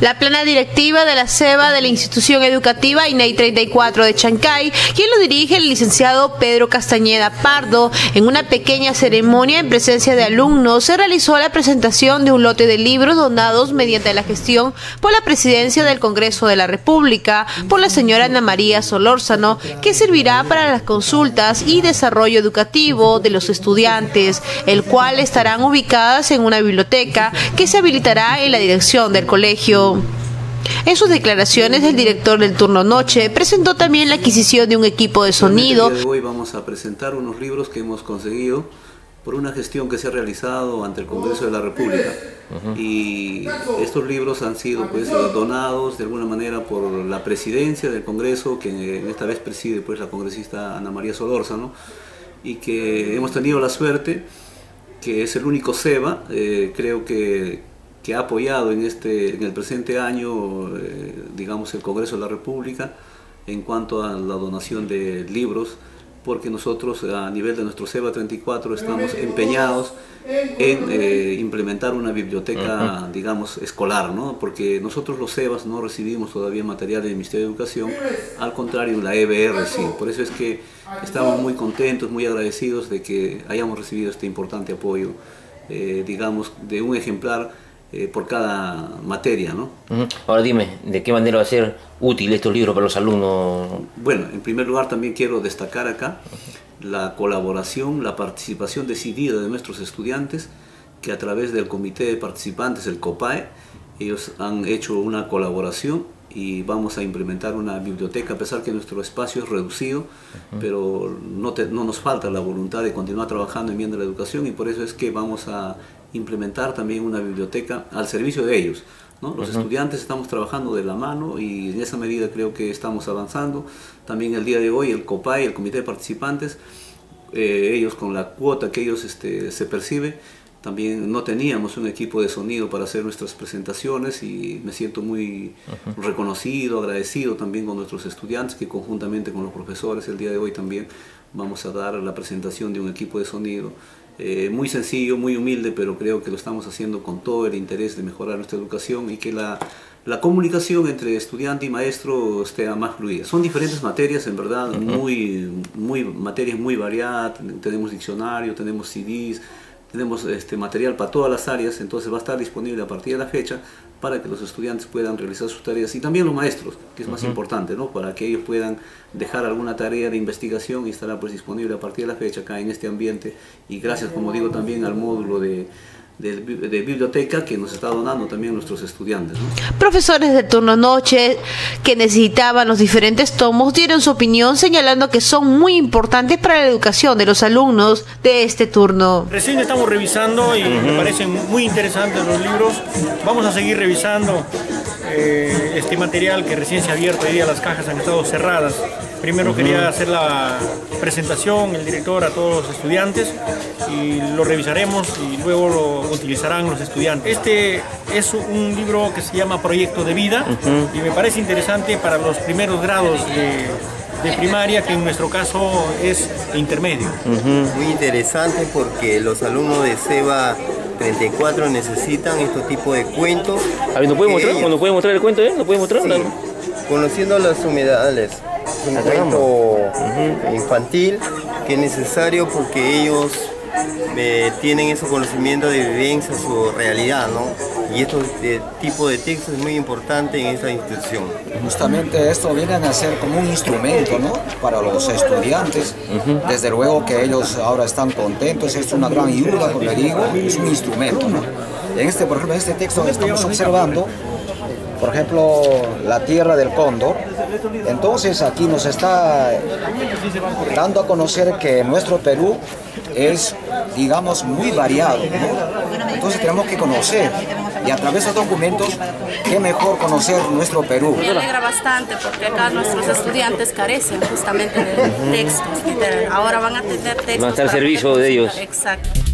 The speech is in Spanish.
La plana directiva de la SEBA de la institución educativa INEI 34 de Chancay, quien lo dirige el licenciado Pedro Castañeda Pardo, en una pequeña ceremonia en presencia de alumnos, se realizó la presentación de un lote de libros donados mediante la gestión por la presidencia del Congreso de la República por la señora Ana María Solórzano, que servirá para las consultas y desarrollo educativo de los estudiantes, el cual estarán ubicadas en una biblioteca que se habilitará en la dirección del colegio. En sus declaraciones, el director del turno noche presentó también la adquisición de un equipo de sonido. hoy vamos a presentar unos libros que hemos conseguido por una gestión que se ha realizado ante el Congreso de la República. Y estos libros han sido pues, donados de alguna manera por la presidencia del Congreso, que esta vez preside pues, la congresista Ana María Solórzano, y que hemos tenido la suerte, que es el único SEBA, eh, creo que que ha apoyado en, este, en el presente año, eh, digamos, el Congreso de la República en cuanto a la donación de libros, porque nosotros a nivel de nuestro SEBA 34 estamos empeñados en eh, implementar una biblioteca, digamos, escolar, ¿no? porque nosotros los SEBAs no recibimos todavía material del Ministerio de Educación, al contrario, la EBR sí. Por eso es que estamos muy contentos, muy agradecidos de que hayamos recibido este importante apoyo, eh, digamos, de un ejemplar eh, por cada materia. ¿no? Ahora dime, ¿de qué manera va a ser útil estos libros para los alumnos? Bueno, en primer lugar también quiero destacar acá la colaboración, la participación decidida de nuestros estudiantes, que a través del comité de participantes, el COPAE, ellos han hecho una colaboración y vamos a implementar una biblioteca, a pesar que nuestro espacio es reducido, pero no, no, nos falta la voluntad de continuar trabajando en bien de la educación y por eso es que vamos a implementar también una biblioteca al servicio de ellos. ¿no? Los estudiantes estamos trabajando de la mano y en esa medida creo que estamos avanzando. También el día de hoy el COPAI, el Comité de Participantes, eh, ellos con la cuota que ellos este, se percibe, también no teníamos un equipo de sonido para hacer nuestras presentaciones y me siento muy reconocido, agradecido también con nuestros estudiantes que conjuntamente con los profesores el día de hoy también vamos a dar la presentación de un equipo de sonido eh, muy sencillo, muy humilde, pero creo que lo estamos haciendo con todo el interés de mejorar nuestra educación y que la, la comunicación entre estudiante y maestro esté más fluida. Son diferentes materias, en verdad, muy, muy, materias muy variadas, tenemos diccionario, tenemos CDs, tenemos este material para todas las áreas, entonces va a estar disponible a partir de la fecha para que los estudiantes puedan realizar sus tareas y también los maestros, que es más importante, ¿no? para que ellos puedan dejar alguna tarea de investigación y estará pues disponible a partir de la fecha acá en este ambiente y gracias, como digo, también al módulo de de, biblioteca que nos está donando también nuestros estudiantes. Profesores de turno noche que necesitaban los diferentes tomos dieron su opinión señalando que son muy importantes para la educación de los alumnos de este turno. Recién estamos revisando y me parecen muy interesantes los libros. Vamos a seguir revisando eh, este material que recién se ha abierto, hoy día las cajas han estado cerradas. Primero quería hacer la presentación, el director a todos los estudiantes y lo revisaremos y luego lo utilizarán los estudiantes. Este es un libro que se llama Proyecto de Vida y me parece interesante para los primeros grados de, primaria, que en nuestro caso es intermedio. Muy interesante porque los alumnos de SEBA 34 necesitan este tipo de cuentos. A ver, ¿nos puede mostrar? ¿Nos puede mostrar el cuento? Eh? ¿Nos puede mostrar? Conociendo las humedales. Un cuento infantil que es necesario porque ellos eh, tienen ese conocimiento de vivencia, su realidad, ¿no? Y este tipo de texto es muy importante en esta institución. Justamente esto viene a ser como un instrumento, ¿no? Para los estudiantes. Desde luego que ellos ahora están contentos, es una gran ayuda, como le digo, es un instrumento, ¿no? En este, por ejemplo, en este texto estamos observando por ejemplo, la tierra del cóndor. Entonces aquí nos está dando a conocer que nuestro Perú es, digamos, muy variado. Entonces tenemos que conocer y a través de documentos, qué mejor conocer nuestro Perú. Me alegra bastante porque acá nuestros estudiantes carecen justamente de textos. Ahora van a tener textos. Van a estar al servicio de ellos. Exacto.